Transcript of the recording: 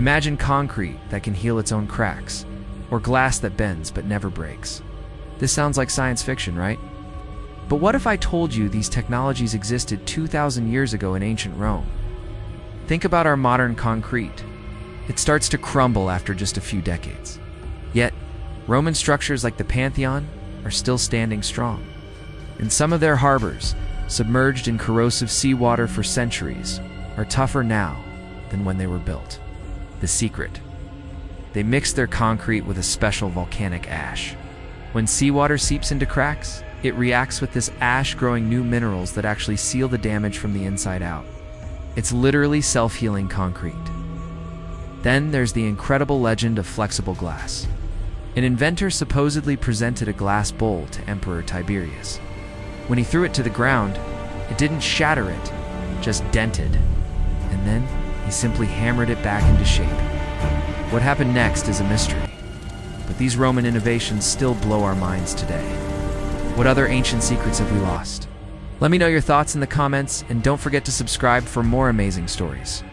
Imagine concrete that can heal its own cracks, or glass that bends but never breaks. This sounds like science fiction, right? But what if I told you these technologies existed 2,000 years ago in ancient Rome? Think about our modern concrete. It starts to crumble after just a few decades. Yet, Roman structures like the Pantheon are still standing strong. And some of their harbors, submerged in corrosive seawater for centuries, are tougher now than when they were built. The secret. They mix their concrete with a special volcanic ash. When seawater seeps into cracks, it reacts with this ash growing new minerals that actually seal the damage from the inside out. It's literally self-healing concrete. Then there's the incredible legend of flexible glass. An inventor supposedly presented a glass bowl to Emperor Tiberius. When he threw it to the ground, it didn't shatter it, just dented. And then he simply hammered it back into shape. What happened next is a mystery. But these Roman innovations still blow our minds today. What other ancient secrets have we lost? Let me know your thoughts in the comments, and don't forget to subscribe for more amazing stories.